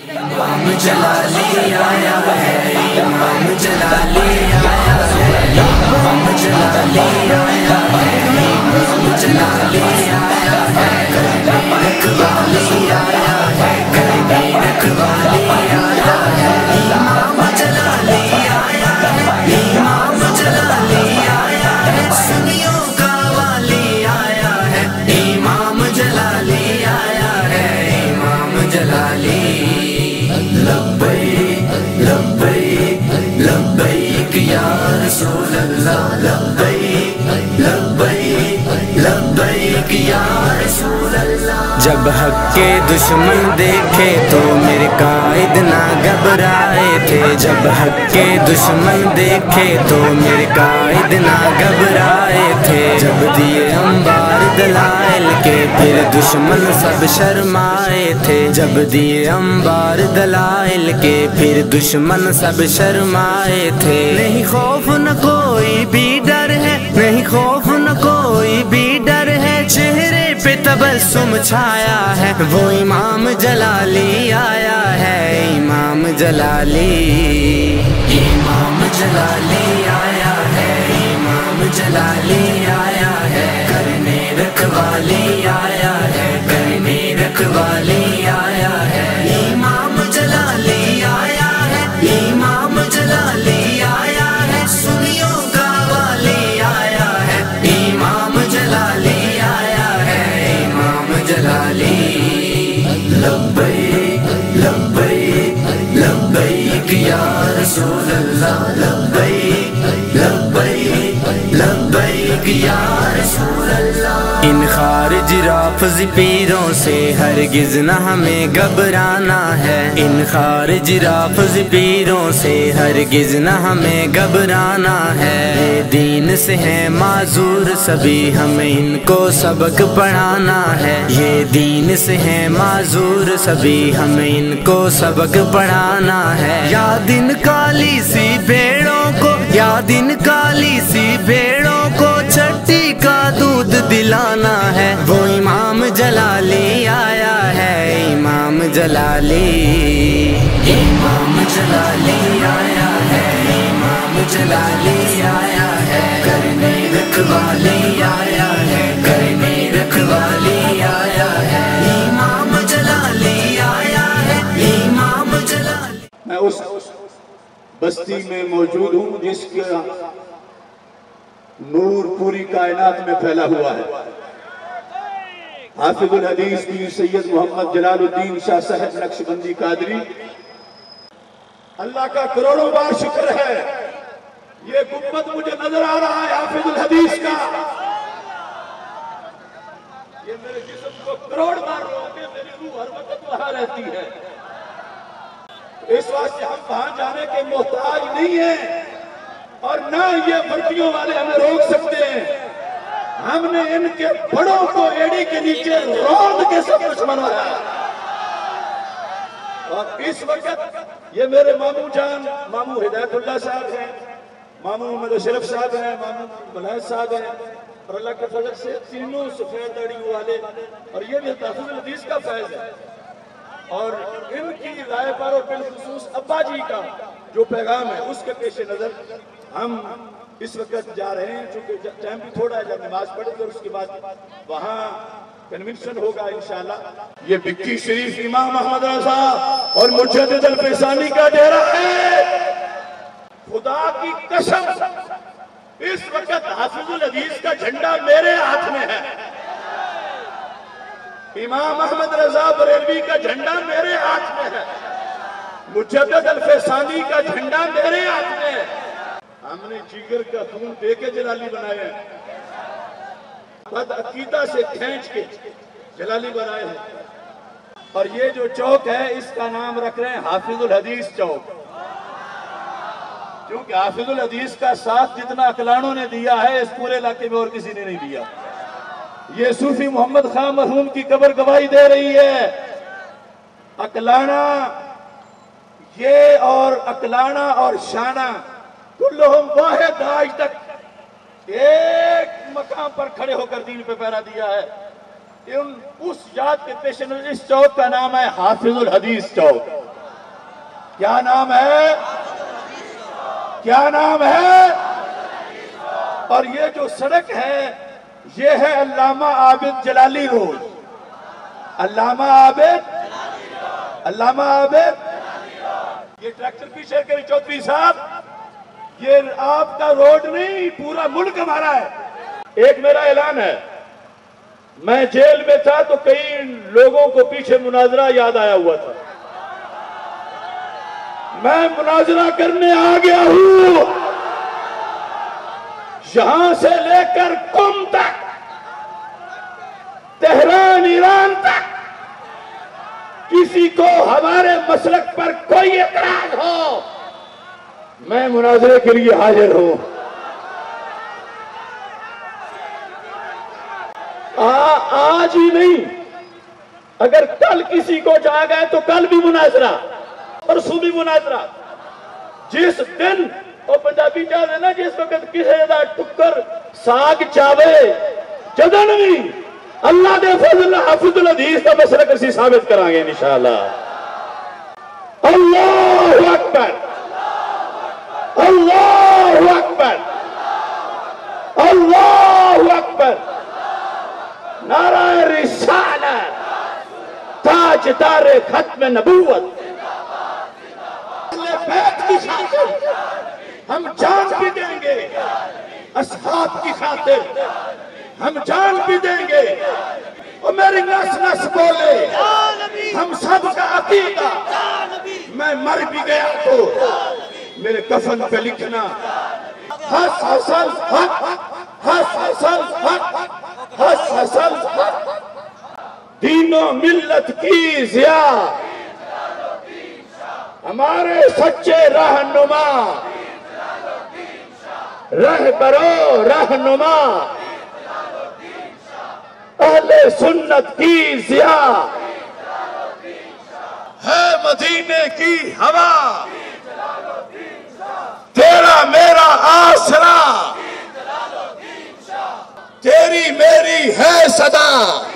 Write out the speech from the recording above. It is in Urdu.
امام جلالی آیا ہے امام جلالی آیا ہے امام جلالی آیا ہے امام جلالی آیا ہے جب حق کے دشمن دیکھے تو میرے قائد نہ گھبرائے تھے۔ جب حق کے دشمن دیکھے تو میرے قائد نہ گھبرائے تھے۔ جب دیے انبار دلائل کے پھر دشمن سب شرمائے تھے۔ جب دیے انبار دلائل کے پھر دشمن سب شرمائے تھے۔ نہیں خوف نہ کوئی بھی ڈر ہے، نہیں خوف نہ کوئی بھی ڈر ہے۔ چہرے پہ تبسم چھایا ہے، وہ امام جلالی آیا ہے۔ امام جلالی امام جلالی آیا ہے۔ امام جلالی آیا رکھوالی آیا ہے کرنے رکھوالی آیا ہے۔ امام جلالی آیا ہے، امام جلالی آیا ہے۔ سنیوں کا والی آیا ہے، امام جلالی آیا ہے۔ امام جلالی۔ لبیک لبیک لبیک یا رسول اللہ، لبیک لبیک لبیک یا ان خارج رافض پیروں سے ہرگز نہ ہمیں گھبرانا ہے۔ ان خارج رافض پیروں سے ہرگز نہ ہمیں گھبرانا ہے۔ یہ دین سے ہیں معذور سبھی، ہمیں ان کو سبق پڑھانا ہے۔ یہ دین سے ہیں معذور سبھی، ہمیں ان کو سبق پڑھانا ہے۔ یا دن کالی سی بیڑوں کو یا دن کالی سی بیڑوں کو کا دودھ دلانا ہے۔ وہ امام جلالی آیا ہے۔ امام جلالی۔ امام جلالی آیا ہے۔ امام جلالی آیا ہے۔ کرنے رکھوالی آیا ہے۔ کرنے رکھوالی آیا ہے۔ امام جلالی آیا ہے۔ امام جلالی۔ میں اس بستی میں موجود ہوں جس کا نور پوری کائنات میں پھیلا ہوا ہے۔ حافظ الحدیث کی سید محمد جلال الدین شاہ صاحب نقش بندی قادری۔ اللہ کا کروڑوں بار شکر ہے۔ یہ گمت مجھے نظر آ رہا ہے حافظ الحدیث کا۔ یہ میرے جسم کو کروڑ بار روکے میری روح ہر وقت وہاں رہتی ہے۔ اس واسطے ہم وہاں جانے کے محتاج نہیں ہیں۔ اور نہ یہ ورکیوں والے ہمیں روک سکتے ہیں۔ ہم نے ان کے بڑوں کو ایڑی کے نیچے روند کے سب کچھ منوایا اور اس وقت یہ میرے ماموں جان، ماموں ہدایت اللہ صاحب ہیں، ماموں محمد اشرف صاحب ہیں، ماموں بلائد صاحب ہیں۔ اور اللہ کے فضل سے تینوں سفید داڑھی والے، اور یہ بھی تحفظ الحدیث کا فیض ہے۔ اور ان کی رائے پر اور بالخصوص ابا جی کا جو پیغام ہے، اس کے پیش نظر ہم اس وقت جا رہے ہیں، چونکہ ٹائم بھی تھوڑا ہے، جب نماز پڑھیں گے اور اس کے بعد وہاں کنونشن ہوگا انشاءاللہ۔ یہ بکی شریف امام محمد رضا اور مجدد الفیسانی کا ڈیرا ہے۔ خدا کی قسم، اس وقت حافظ الحدیث کا جھنڈا میرے ہاتھ میں ہے۔ امام احمد رضا بریلوی کا جھنڈا میرے ہاتھ میں ہے۔ مجدد الفیسانی کا جھنڈا میرے ہاتھ میں ہے۔ ہم نے جگر کا خون دے کے جلالی بنائے ہیں بد عقیدہ سے کھینچ کے جلالی بنائے ہیں۔ اور یہ جو چوک ہے، اس کا نام رکھ رہے ہیں حافظ الحدیث چوک۔ کیونکہ حافظ الحدیث کا ساتھ جتنا اکلانوں نے دیا ہے، اس پورے علاقے میں اور کسی نے نہیں دیا۔ یہ صوفی محمد خان مرحوم کی قبر گواہی دے رہی ہے۔ اکلانا یہ اور اکلانا اور شانہ کلہم واحد آج تک ایک مقام پر کھڑے ہو کر دین پہ پیرا دیا ہے۔ ان اس یاد کے پیش نظر اس چوک کا نام ہے حافظ الحدیث چوک۔ کیا نام ہے؟ کیا نام ہے؟ اور یہ جو سڑک ہے، یہ ہے علامہ عابد جلالی روڈ۔ علامہ عابد علامہ عابد۔ یہ ٹریکٹر پیچھے کریں چودھری صاحب۔ یہ آپ کا روڈ نہیں، پورا ملک ہمارا ہے۔ ایک میرا اعلان ہے۔ میں جیل میں تھا تو کئی لوگوں کو پیچھے مناظرہ یاد آیا ہوا تھا۔ میں مناظرہ کرنے آ گیا ہوں۔ یہاں سے لے کر کم تک، تہران، ایران تک، کسی کو ہمارے مسلک پر کوئی اعتراض ہو۔ میں مناظرے کے لیے حاضر ہوں۔ آج ہی نہیں۔ اگر کل کسی کو جا گئے تو کل بھی مناظرہ، پرسوں بھی مناظرہ۔ جس دن وہ پنجابی چاہتے نا، جس وقت کسی کا ٹکر ساگ چاوے جدن بھی اللہ دے فضل، حفظ الحدیث کا مسئلہ کسی ثابت کریں گے انشاءاللہ۔ اللہ اکبر۔ اللہ اکبر اللہ اکبر نعرہ رسالت تاج دار ختم نبوت بیت کی خاطر ہم جان بھی دیں گے اصحاب کی خاطر ہم جان بھی دیں گے اور میری نس نس بولے ہم سب کا عقیدہ میں مر بھی گیا تو میرے کفن پہ لکھنا۔ حس حسن حق حس حسن حق حس حسن حق دین و ملت کی ضیا ہمارے سچے رہنما۔ رہ برو رہنما۔ اہل سنت کی ضیا ہے مدینے کی ہوا۔ تیرا میرا آسرا۔ تیری میری ہے صدا۔